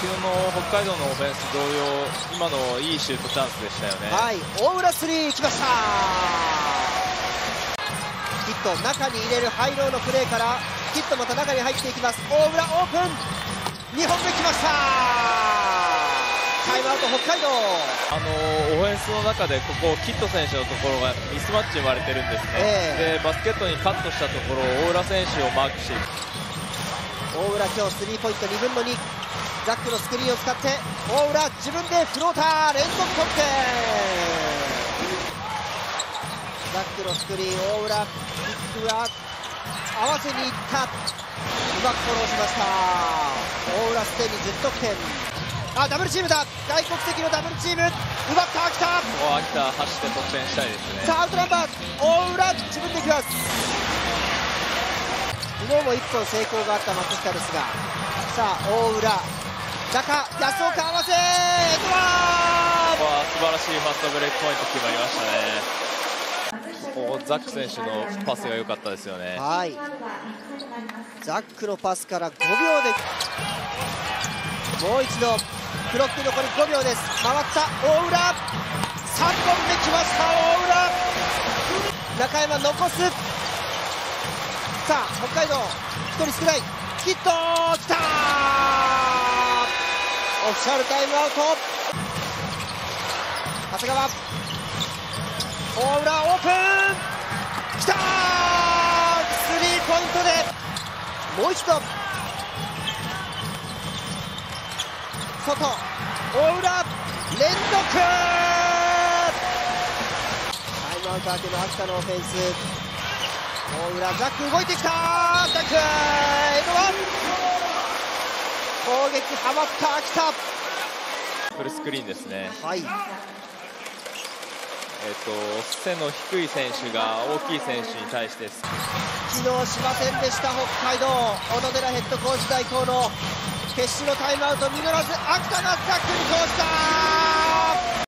昨日の北海道のオフェンス同様今のいいシュートチャンスでしたよね。はい大浦スリーきました。ヒット中に入れるハイローのプレーからヒットまた中に入っていきます。大浦オープン。2本目きました。タイムアウト北海道。あのオフェンスの中でここキット選手のところがミスマッチ生まれてるんですね、えー、でバスケットにカットしたところ大浦選手をマークしていく大浦今日スリーポイント2分の2ザックのスクリーンを使って大浦自分でフローター連続得点。ザックのスクリーン大浦キックは合わせにいった。うまくフォローしました。大浦すでに10得点。あダブルチームだ。外国籍のダブルチーム。奪った秋田もう秋田走って得点したいですね。さあアウトナンバー。大浦自分でいきます昨日も1本成功があった松下ですがさあ大浦中安岡合わせエドワード素晴らしいファストブレイクポイント決まりましたね。ザック選手のパスが良かったですよね。はい。ザックのパスから5秒でもう一度クロック残り5秒です。回った大浦。3本目きました大浦。中山残すさあ北海道1人少ない。ヒットきたオフィシャルタイムアウト。長谷川。大浦オープン。きたスリーポイントでもう一度。外大浦連続。タイムアウト明けの秋田のオフェンス。大浦ザック動いてきたザックエドワン。攻撃はまった秋田フルスクリーンですね。はい。えっ、と背の低い選手が大きい選手に対して。機能しませんでした北海道。小野寺ヘッドコーチ代行の決死のタイムアウト実らず秋田がザックに通した